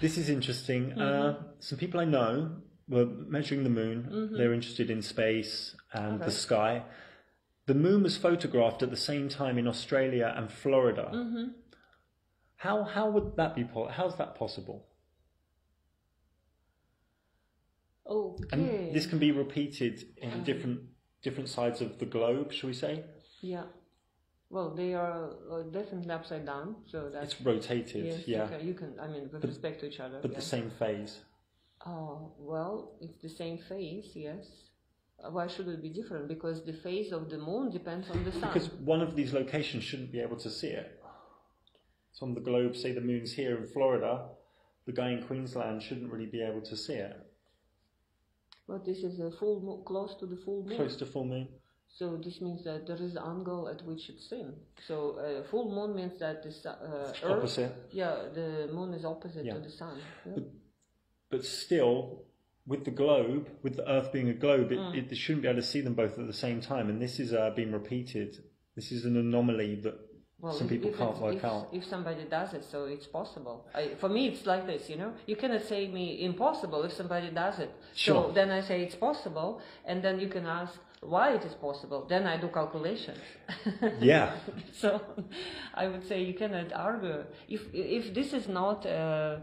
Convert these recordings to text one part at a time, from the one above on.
This is interesting. Mm-hmm. Uh, some people I know were measuring the moon. Mm-hmm. They're interested in space and the sky. The moon was photographed at the same time in Australia and Florida. Mm-hmm. How how would that be? Po- how's that possible? Okay. And this can be repeated in uh-huh. different different sides of the globe, shall we say? Yeah. Well, they are uh, definitely upside down, so that's It's rotated, yes. yeah, Okay, you can. I mean, with respect to each other. but yeah. the same phase. Oh well, it's the same phase. Yes. Why should it be different? Because the phase of the moon depends on the sun. Because one of these locations shouldn't be able to see it. So on the globe, say the moon's here in Florida, the guy in Queensland shouldn't really be able to see it. But this is a full moon, close to the full moon. Close to full moon. So this means that there is an angle at which it's seen. So uh, full moon means that the su- uh, Earth, Opposite. yeah, the moon is opposite Yeah. to the sun. Yeah. But still, with the globe, with the Earth being a globe, it, Mm. it, it shouldn't be able to see them both at the same time. And this is uh, being repeated. This is an anomaly that Well, some if- people if can't work if, out. If somebody does it, so it's possible. I, for me, it's like this, you know. You cannot say me impossible if somebody does it. Sure. So then I say it's possible, and then you can ask why it is possible. Then I do calculations. Yeah. so I would say you cannot argue if if this is not a,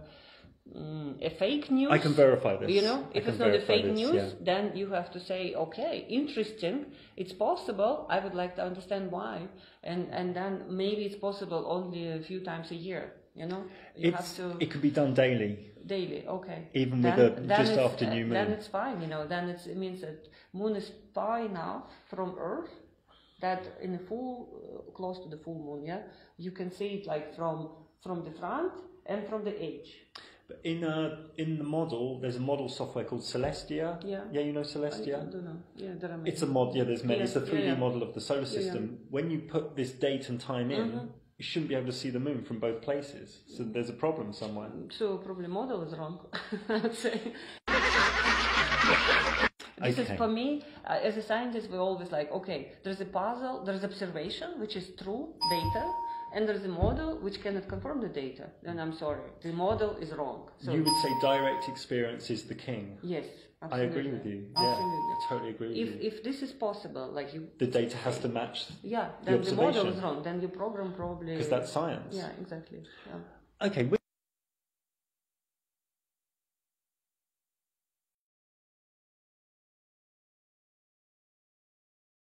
mm, a fake news. I can verify this. You know, if it's not a fake this, news, yeah. then you have to say, okay, interesting, it's possible. I would like to understand why, and and then maybe it's possible only a few times a year. You know, you It's, have to it could be done daily. daily. Okay, Even with a- just after new moon. Then it's fine. You know, then it's, it means that moon is far enough from Earth that in a full, uh, close to the full moon, yeah, you can see it like from from the front and from the edge. But in uh, in the model, there's a model software called Celestia. Yeah. Yeah, you know Celestia. I Celestia. don't know. Yeah, there are many. It's a mod. Yeah, there's many. Yes, it's a 3D yeah, yeah. model of the solar Yeah, yeah. system. When you put this date and time in, Mhm. you shouldn't be able to see the moon from both places. So there's a problem somewhere. So probably model is wrong. I'd say. This Okay. is for me uh, as a scientist. We're always like okay. There's a puzzle. There's observation, which is true data, and there's a model which cannot confirm the data. Then I'm sorry, the model is wrong. So you would say direct experience is the king. yes, I agree with you. Yeah, Absolutely. I totally agree with If you. if this is possible, like you, The data has to match yeah, then the, model is wrong. Then your program probably because that's science. yeah, exactly. Yeah. Okay,